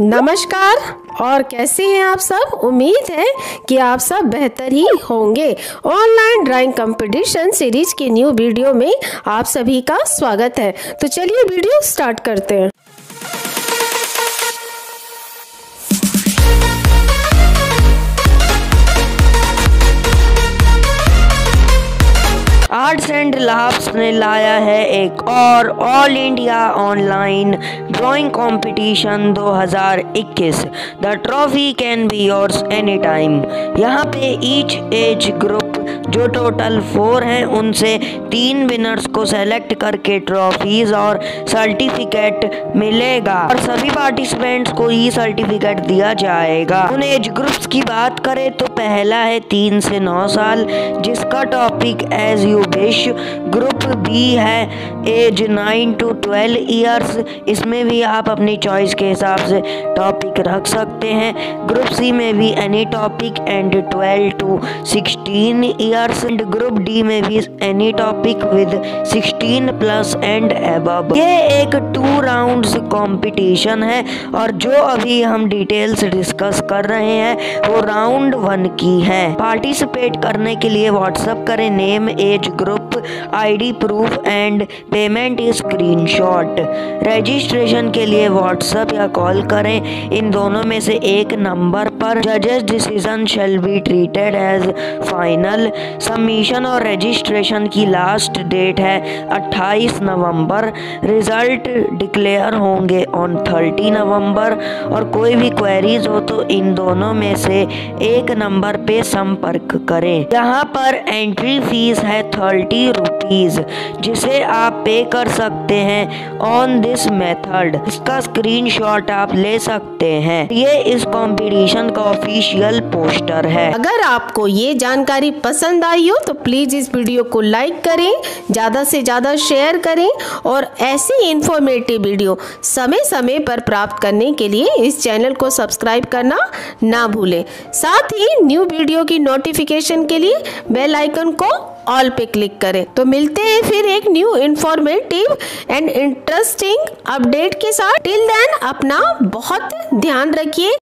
नमस्कार। और कैसे हैं आप सब? उम्मीद है कि आप सब बेहतर ही होंगे। ऑनलाइन ड्राइंग कंपटीशन सीरीज़ के न्यू वीडियो में आप सभी का स्वागत है। तो चलिए वीडियो स्टार्ट करते हैं। एंड लाब्स ने लाया है एक और all India online drawing competition 2021 the trophy can be yours any time यहाँ पे ईच एज ग्रुप जो टोटल फोर हैं, उनसे तीन विनर्स को सेलेक्ट करके ट्रॉफीज और सर्टिफिकेट मिलेगा। और सभी पार्टिसिपेंट्स को ही सर्टिफिकेट दिया जाएगा। उन एज ग्रुप्स की बात करें तो पहला है तीन से नौ साल, जिसका topic as you wish group B है age nine to twelve years इसमें भी आप अपनी चॉइस के हिसाब से टॉपिक रख सकते हैं। ग्रुप सी में भी any topic and twelve to sixteen years and group D में भी any topic with 16 plus and above ये एक टू राउंड्स कंपटीशन है और जो अभी हम डिटेल्स डिस्कस कर रहे हैं, वो राउंड वन की है। पार्टिसिपेट करने के लिए व्हाट्सअप करें name age group ID proof and payment screenshot registration के लिए व्हाट्सएप या कॉल करें। इन दोनों में से एक नंबर पर जजेस decision shall be treated as final submission और रजिस्ट्रेशन की लास्ट डेट है 28 नवंबर. रिज़ल्ट डिक्लेयर होंगे ऑन 30 नवंबर. और कोई भी क्वेरीज हो तो इन दोनों में से एक नंबर पे संपर्क करें. यहाँ पर एंट्री फ़ीस है थर्टी रुपीज़ जिसे आप पे कर सकते हैं ऑन दिस मेथड इसका स्क्रीनशॉट आप ले सकते हैं. ये इस कंपटीशन का ऑफिशियल पोस्टर है। अगर आपको ये जानकारी पसंद आई हो तो प्लीज़ इस वीडियो को लाइक करें, ज़्यादा से ज़्यादा शेयर करें और ऐसी इंफॉर्मेटिव वीडियो समय समय पर प्राप्त करने के लिए इस चैनल को सब्सक्राइब करना ना भूलें। साथ ही न्यू वीडियो की नोटिफिकेशन के लिए बेल आइकन को ऑल पे क्लिक करें। तो मिलते हैं फिर एक new informative and interesting update के साथ। टिल देन अपना बहुत ध्यान रखिए।